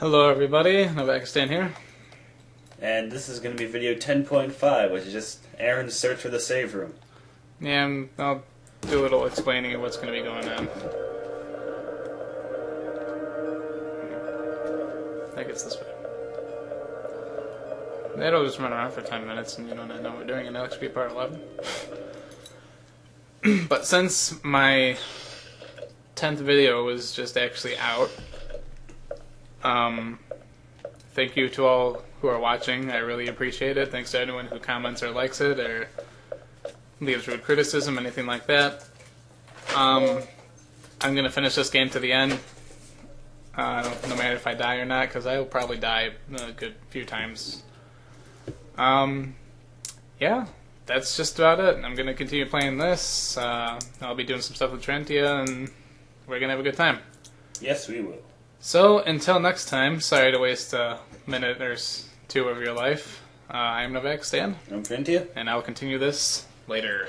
Hello, everybody. Novakastand here. And this is going to be video 10.5, which is just Aaron's search for the save room. Yeah, I'm- I'll do a little explaining of what's going to be going on. I it's this way. That'll just run around for 10 minutes and you don't know what we're doing, and that'll actually be part 11. but since my 10th video was just actually out, um, thank you to all who are watching. I really appreciate it. Thanks to anyone who comments or likes it or leaves rude criticism, anything like that. Um, I'm gonna finish this game to the end, uh, no matter if I die or not, because I will probably die a good few times. Um, yeah, that's just about it. I'm gonna continue playing this. Uh, I'll be doing some stuff with Trentia, and we're gonna have a good time. Yes, we will. So until next time, sorry to waste a minute or two of your life. Uh, I am Novakastand, I'm Printia. and I'll continue this later.